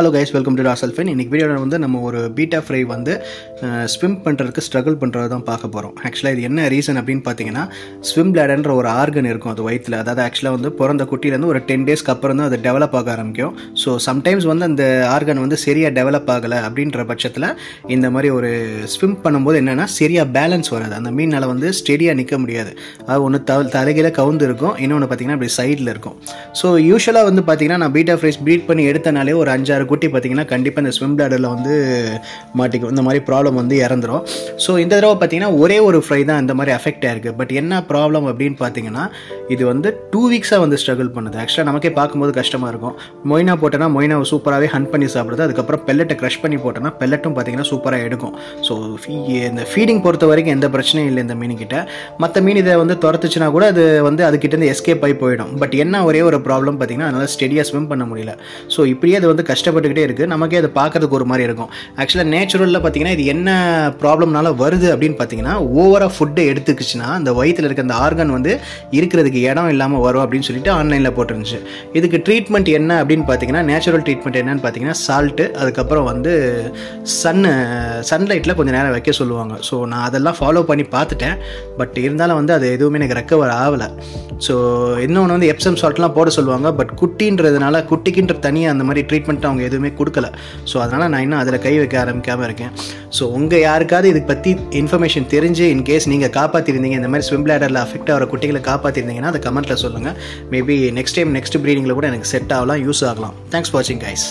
Hello guys welcome to ராசல்ஃபின் இன்றைக்கி வீடியோவில் வந்து நம்ம ஒரு பீட்டா ஃப்ரை வந்து ஸ்விம் பண்ணுறதுக்கு ஸ்ட்ரகிள் பண்ணுறது தான் பார்க்க போகிறோம் ஆக்சுவலாக இது என்ன ரீசன் அப்படின்னு பார்த்தீங்கன்னா ஸ்விம் பிளாடன்ற ஒரு ஆர்கன் இருக்கும் அது வயிற்றில் அதாவது ஆக்சுவலாக வந்து பிறந்த குட்டியிலேருந்து ஒரு டென் டேஸ்க்கு அப்புறம் தான் அது டெவலப் ஆக ஆரம்பிக்கும். ஸோ சம்டைம்ஸ் வந்து அந்த ஆர்கன் வந்து சரியாக டெவலப் ஆகலை அப்படின்ற பட்சத்தில் இந்த மாதிரி ஒரு ஸ்விம் பண்ணும்போது என்னென்னா சரியாக பேலன்ஸ் வராது. அந்த மீனால் வந்து ஸ்டெடியாக நிற்க முடியாது. அது ஒன்று த தலைகீழ கவுந்து இருக்கும். இன்னொன்று பார்த்தீங்கன்னா அப்படி சைடில் இருக்கும். ஸோ யூஸ்வலாக வந்து பார்த்தீங்கன்னா நான் பீட்டா ஃப்ரைஸ் பீட் பண்ணி எடுத்தனாலே ஒரு அஞ்சாறு குட்டி பார்த்தீங்கன்னா கண்டிப்பாக இந்த ஸ்விம் பிளாடரில் வந்து மாட்டிக்கும். இந்த மாதிரி ப்ராப்ளம் வந்து இறந்துடும் ஸோ இந்த தடவை பார்த்தீங்கன்னா ஒரே ஒரு ஃப்ரை தான் இந்த மாதிரி அஃபெக்ட் ஆயிருக்கு. பட் என்ன ப்ராப்ளம் அப்படின்னு பார்த்தீங்கன்னா இது வந்து டூ வீக்ஸாக வந்து ஸ்ட்ரகிள் பண்ணுது. ஆக்சுவலாக நமக்கே பார்க்கும்போது கஷ்டமாக இருக்கும். மொய்னா போட்டோன்னா மொய்னாவை சூப்பராகவே ஹண்ட் பண்ணி சாப்பிடுது அதுக்கப்புறம் பெல்லட்டை க்ரஷ் பண்ணி போட்டோன்னா பெல்லட்டும் பார்த்தீங்கன்னா சூப்பராக எடுக்கும். ஸோ இந்த ஃபீடிங் பொறுத்த வரைக்கும் எந்த பிரச்சனையும் இல்லை இந்த மீன்கிட்ட மற்ற மீன் இதை வந்து துரத்துச்சுன்னா கூட அது வந்து அதுக்கிட்டேருந்து எஸ்கேப் ஆகி போயிடும். பட் என்ன ஒரே ஒரு ப்ராப்ளம் பார்த்தீங்கன்னா அதனால் ஸ்டெடியாக ஸ்விம் பண்ண முடியல. ஸோ இப்படியே அது வந்து கஷ்டம் கஷ்டப்பட்டுக்கிட்டே இருக்குது நமக்கே அதை பார்க்கறதுக்கு ஒரு மாதிரி இருக்கும். ஆக்சுவலாக நேச்சுரலில் பார்த்தீங்கன்னா இது என்ன ப்ராப்ளம்னால வருது அப்படின்னு பார்த்தீங்கன்னா ஓவராக ஃபுட்டை எடுத்துக்கிச்சுன்னா அந்த வயிற்றில் இருக்க அந்த ஆர்கன் வந்து இருக்கிறதுக்கு இடம் இல்லாமல் வரும் அப்படின்னு சொல்லிட்டு ஆன்லைனில் போட்டுருந்துச்சு. இதுக்கு ட்ரீட்மெண்ட் என்ன அப்படின்னு பார்த்தீங்கன்னா நேச்சுரல் ட்ரீட்மெண்ட் என்னன்னு பார்த்தீங்கன்னா சால்ட்டு அதுக்கப்புறம் வந்து சன்னு சன்லைட்டில் கொஞ்சம் நேரம் வைக்க சொல்லுவாங்க. ஸோ நான் அதெல்லாம் ஃபாலோ பண்ணி பார்த்துட்டேன். பட் இருந்தாலும் வந்து அது எதுவுமே எனக்கு ரெக்கவர் ஆகலை. ஸோ இன்னொன்று வந்து எப்சம் சால்ட்லாம் போட சொல்லுவாங்க பட் குட்டின்றதுனால குட்டிக்குன்ற தனியாக அந்த மாதிரி ட்ரீட்மெண்ட் அவங்க எதுவுமே கொடுக்கல. ஸோ அதனால் நான் இன்னும் அதில் கை வைக்க ஆரம்பிக்காமல் இருக்கேன். ஸோ உங்கள் யாருக்காவது இதை பற்றி இன்ஃபர்மேஷன் தெரிஞ்சு இன்கேஸ் நீங்கள் காப்பாற்றிருந்தீங்க இந்த மாதிரி ஸ்விம் பிளாடரில் அஃபெக்ட் ஆகிற குட்டிகளை காப்பாற்றிருந்தீங்கன்னா அதை கமெண்ட்டில் சொல்லுங்கள் மேபி நெக்ஸ்ட் டைம் நெக்ஸ்ட் ப்ரீடிங்கில் கூட எனக்கு செட் ஆகலாம் யூஸ் ஆகலாம். தேங்க்ஸ் வாட்சிங் கைஸ்